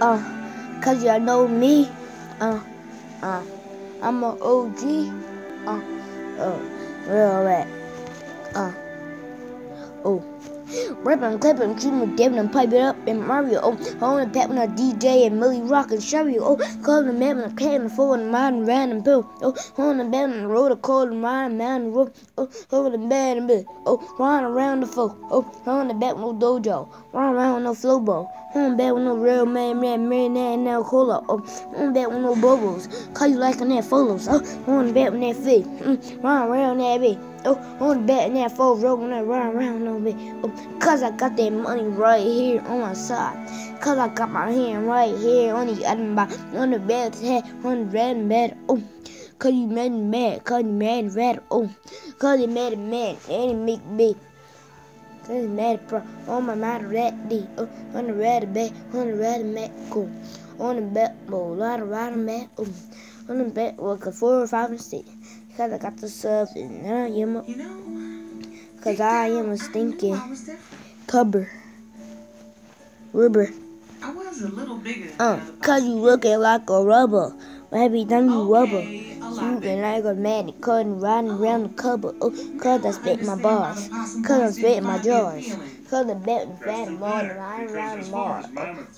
Uh, cause y'all know me. Uh, uh, I'm a OG. Uh, uh, real rap. Ripping, clipping, shooting, giving and pipe it up in Mario. Oh, holding pat when I DJ and Millie Rock and Sherry. Oh, calling the man when I can and four and mine random pill. Oh, holding the on the road, I call the mine man the road. Oh, holding the bed in bed. Oh, riding around the floor. Oh, holding the back with no dojo. Riding around with no flow ball. Holding back with no real man, man, man, man, now cola. Oh, holding back with no bubbles. Call you liking that photos. Oh, holding back with that fit. Mm, riding around that bed. Oh, on the back in that row when I run around a little bit. Oh, cause I got that money right here on my side. Cause I got my hand right here on the other back, on the bed's head, on the red bed. Oh, cause you made me mad, cause you made me red. Oh, cause you made me mad, and it make me. Cause you mad, bro. On my mind, red D. Oh, on the red bed, on the red mat, cool. On the bed, oh, lot of red mat. Oh, on the bed, well, four or five and six. Cause I got the sub and I am a, You know, cause I am a stinking I. cubber. Rubber. I was a little bigger Uh, cause you looking like a rubber. Every time you rubber, Okay, a bigger. like a man, riding around the cupboard. Oh, cause I spit my bars. Cause I'm spitting my jaws. Cause the bet and fat and more than I around the mall.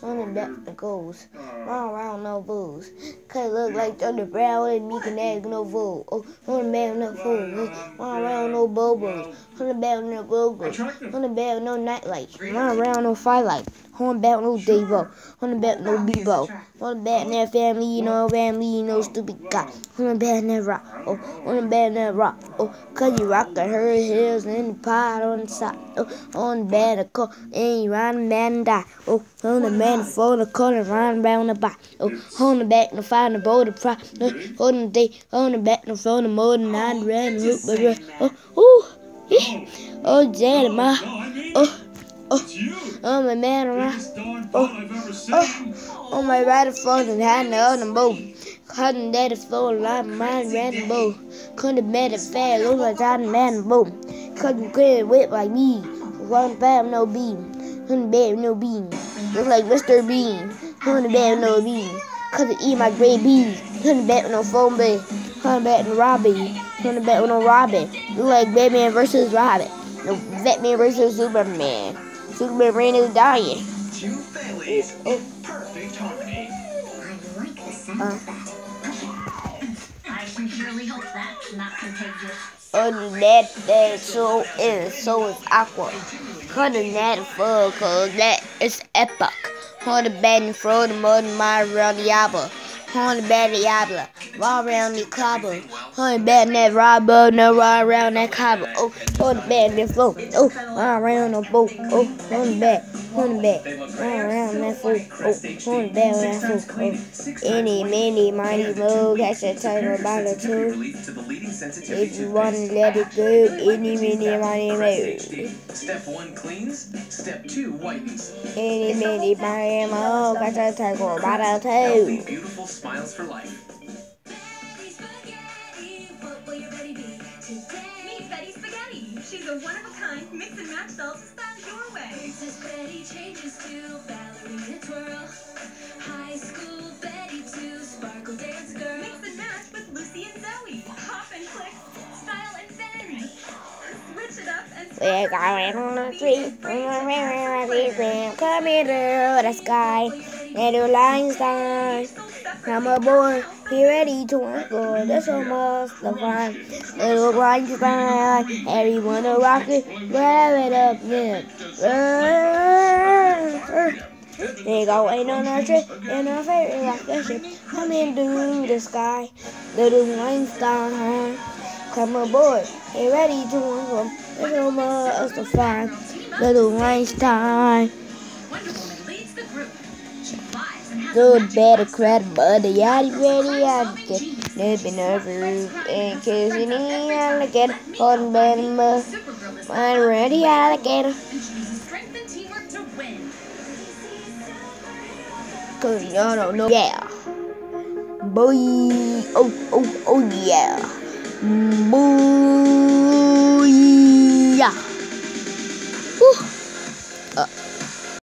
On the bet the goes. Run around no booze. Cause it look like Thunder Brown and me can add no fool. Oh, on the bed no fool. Oh, run around no bobos. On the no logos. On the no nightlights. Run around no firelight. On the bed no Devo. On the bed no Bebo. On the bed no family, no family, no stupid guy. On the bed no rock. Oh, on the bed no rock. Oh, cause you rock the her heels and the pot on the side. Oh, on the bed the car and you ride the man and die. Oh, on the man for the corner, run around the back. Oh, on the back no find the boat the fry. Oh, on the day, on the back no phone the more than nine red root. Oh, eh. oh, Jada, ma. Oh, oh, oh, oh, oh, my man around. Oh, oh, on my right phone and hand the other boat. Cutting that floor like mine ran boat. Couldn't bet a fair look like I man boat. Couldn't couldn't whip like me. One bad no beam. Couldn't bet no beam. Look like Mr. Bean. Couldn't bet no beam. Couldn't eat my gray beans. Couldn't bet with no phone bay. Couldn't bet no Robbie. Couldn't bet with no Robin. Look like Batman versus Robin. No Batman versus Superman. Superman is dying. Two families in perfect harmony. Uh, I sincerely hope that's not contagious. other than that, that so is so is aqua. Cutting that full cause that is epic. On the bed and throw the mud in my around the apple. Bed the apple. Raw around the cobble. The bed that robber, no raw around that cobble. Oh, the bed that float. Oh, raw around the boat. Oh, on the bed. On the bed. Raw around that foot. Oh, on the bed on that foot. Oh, any, many, mighty, low. Catch that title about the two. Relief to the leading sensitivity If you want to let it go, any, many, mighty, HD. mo. Step one cleans. Step two whitens. Any, many, mighty, mo. Catch that title about the Healthy, two. beautiful smiles for life. What will your Betty be today? Meet Betty Spaghetti. She's a one-of-a-kind mix and sauce Princess Betty changes to ballerina twirl. High school Betty to sparkle dance girl. Mix and match with Lucy and Zoe. Hop and click, style and. Switch it up and We're going on the street, come here to the sky, little Einstein. I'm a boy, he ready to uncle, that's much the fun. Little Einstein, everyone a rocket, grab it up, yeah. They go ain't on our trip, and our favorite rocket ship, come into the sky, little Einstein. Come aboard, get ready to welcome little us to find little Einstein. Good, better, crap, but the yaddy ready, yaddy get nipping over roof and kissing the alligator, holding and mud, Supergirl ready alligator. Cause y'all don't know, yeah. Boy, oh, oh, oh, yeah. Boy.